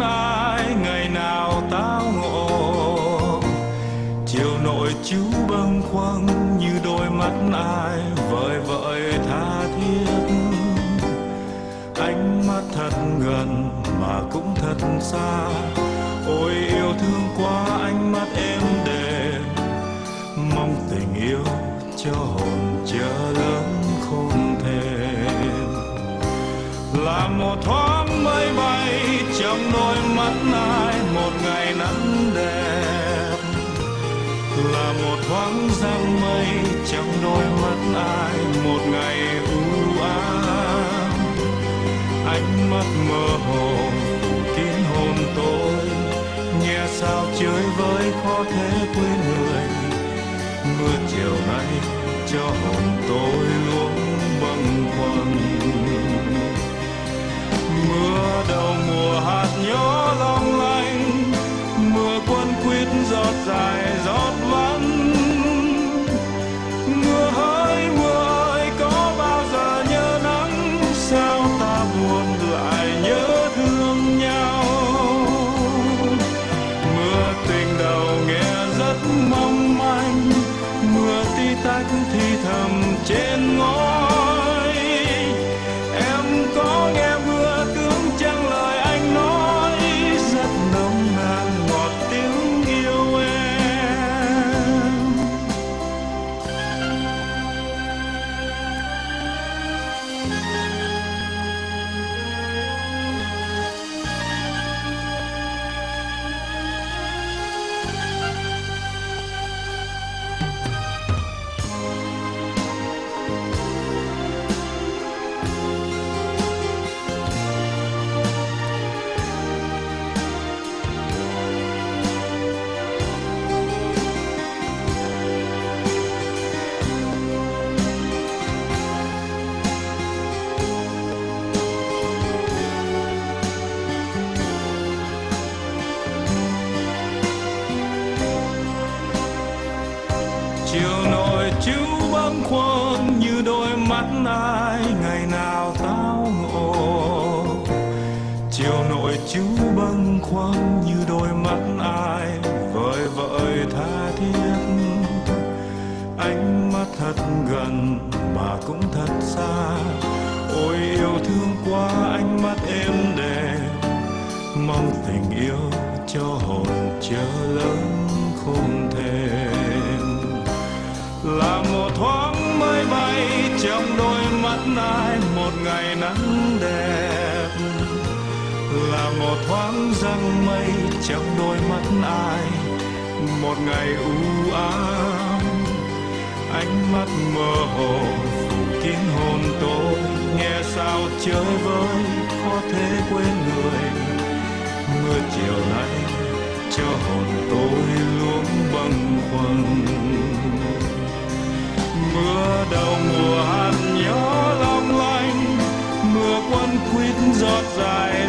ai, ngày nào tao ngộ. Chiều nội chú bâng khuâng như đôi mắt ai, vời vợi tha thiết. Ánh mắt thật gần mà cũng thật xa. Ôi, yêu thương quá, ánh mắt em đềm. Mong tình yêu cho hồn chờ một giăng mây trong đôi mắt ai một ngày u ám. Ánh mắt mơ hồ phủ kín hồn tôi nghe sao chơi với khó thể quên người. Mưa chiều nay cho hồn tôi luôn bâng khuâng. Mưa đầu mùa hạt nhỏ long lanh, mưa quân quyết giọt dài gió thì thầm trên ngõ. Chiều chú bâng khuâng như đôi mắt ai, ngày nào tao ngộ. Chiều nội chú bâng khuâng như đôi mắt ai, vời vợi tha thiết. Ánh mắt thật gần mà cũng thật xa. Ôi, yêu thương quá. Là một thoáng mây bay trong đôi mắt ai, một ngày nắng đẹp. Là một thoáng răng mây trong đôi mắt ai, một ngày u ám. Ánh mắt mơ hồ phủ kín hồn tôi, nghe sao chơi với khó thể quên người. Mưa chiều nay, cho hồn tôi luôn bâng khuâng đầu mùa hạt nhỏ long lanh mưa quân quýt giọt dài